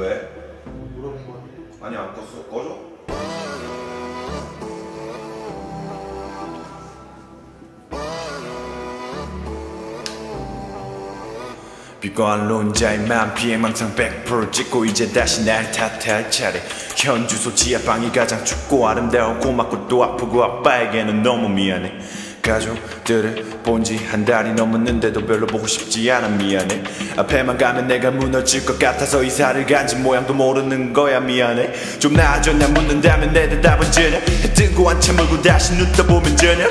왜? 물어본 거 아니에요? 아니 안 껐어 꺼줘 비관한 론자의 맘 비행망상 100% 찍고 이제 다시 날 탓할 차례 현 주소 지하방이 가장 춥고 아름다워 고맙고 또 아프고 아빠에게는 너무 미안해 가족들을 본 지 한 달이 넘었는데도 별로 보고 싶지 않아. 미안해. 앞에만 가면 내가 무너질 것 같아서 이사를 간지 모양도 모르는 거야. 미안해. 좀 나아졌냐 묻는다면 내 대답은 전혀. 해 뜨고 한참 물고 다시 눈 떠보면 전혀.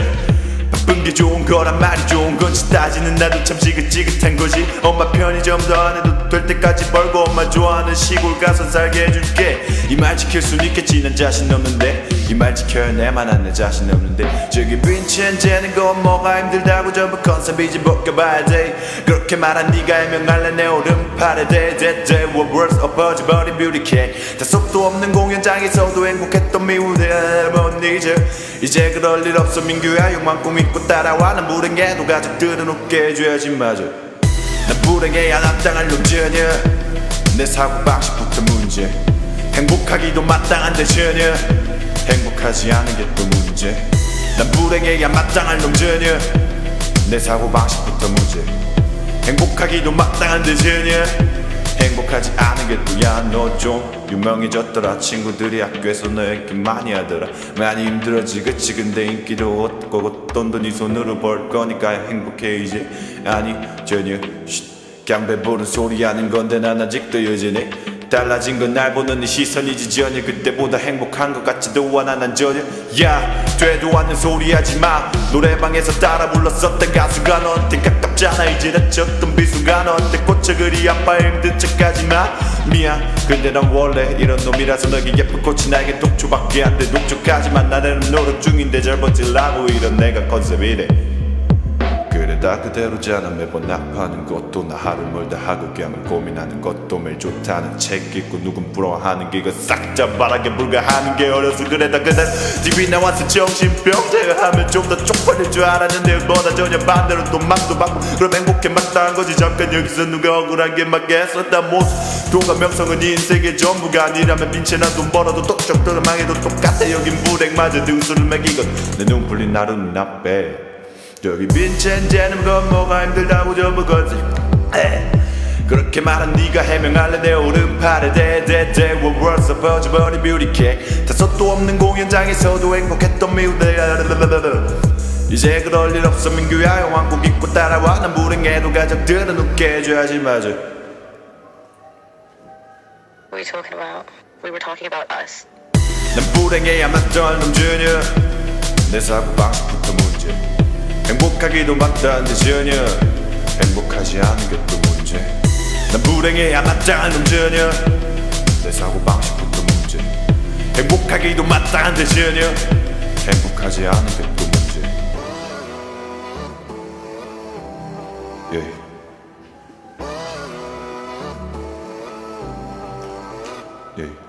바쁜 게 좋은 거란 말이 좋은 건지 따지는 나도 참 지긋지긋한 거지. 엄마 편의점도 안 해도 될 때까지 벌고 엄마 좋아하는 시골 가서 살게 해줄게. 이 말 지킬 순 있겠지. 난 자신 없는데 이 말 지켜야 내만한 내 자신 없는데 저기 빈첸제는 건 뭐가 힘들다고 전부 컨셉이 지 벗겨봐야 돼. 그렇게 말한 네가 해명할래 내 오른팔에 대대대. Words 엎어져버린 뷰티케 다속도 없는 공연장에서도 행복했던 미우들 못 잊어 이제 그럴 일 없어 민규야 욕만 꾸미고 따라와 난 불행해도 가족들은 웃게 해줘야지 맞아 난 불행해야 남당할 놈 전혀. 내 사고방식부터 문제. 행복하기도 마땅한데 전혀 행복하지 않은 게 또 문제. 난 불행해야 마땅할 놈 전혀. 내 사고방식부터 문제. 행복하기도 마땅한데 전혀 행복하지 않은 게 또야 너 좀 유명해졌더라. 친구들이 학교에서 너 얘기 많이 하더라. 많이 힘들어지겠지 근데 인기도 얻고 돈도 네 손으로 벌 거니까 행복해 이제 아니 전혀 쉿. 그냥 배부른 소리 하는 건데 난 아직도 여전해 달라진 건 날 보는 네 시선이지. 전혀 그때보다 행복한 것 같지도 않아 난 전혀. 야 되도 않는 소리 하지 마. 노래방에서 따라 불렀었던 가수가 너한테 가깝잖아. 이제 다쳤던 비수가 너한테 꽂혀 그리 아파 힘든 척하지 마. 미안. 근데 난 원래 이런 놈이라서 너에게 예쁜 꽃이 나에게 독초밖에 안돼. 독촉하지만 나는 노력 중인데 잘 버틸라고 이런 내가 컨셉이래 다 그대로잖아 매번 나파하는 것도 나 하루 멀다 하고 그냥 고민하는 것도 매일 좋다는 책 읽고 누군 부러워하는 게 이거 싹다 말하게 불가하는 게 어려서 그래 다 그날 TV 나와서 정신병자가 하면 좀 더 쪽팔릴 줄 알았는데 보다 전혀 반대로 또 맘도 받고 그럼 행복해 마땅한 거지. 잠깐 여기서 누가 억울한 게 맞겠었다. 모습 돈과 명성은 이 인생의 전부가 아니라면 빈채나 돈 벌어도 똑똑똑 망해도 똑같아. 여긴 불행마저 등수를 매기건 내 눈 풀린 하루는 나빼 저기 빈첸제는 건 뭐가 힘들다고 전부 거지? 에. 그렇게 말한 네가 해명할래? 내 오른팔에 대대대 words 엎어져버린 뷰티케. 다섯도 없는 공연장에서도 행복했던 미우들. 이제 그럴 일 없어 민규야 왕국 입고 따라와. 난 불행해도 가족들은 웃게 해줘야지 맞아. What are you talking about? We were talking about us. 난 불행해야 맞던 놈 전혀 내 사고방식부터 문제 행복하기도 마땅한데 전혀 행복하지 않은 것도 문제. 난 불행해야 마땅한 전혀 내 사고방식부터 문제. 행복하기도 마땅한데 전혀 행복하지 않은 것도 문제. 예. Yeah.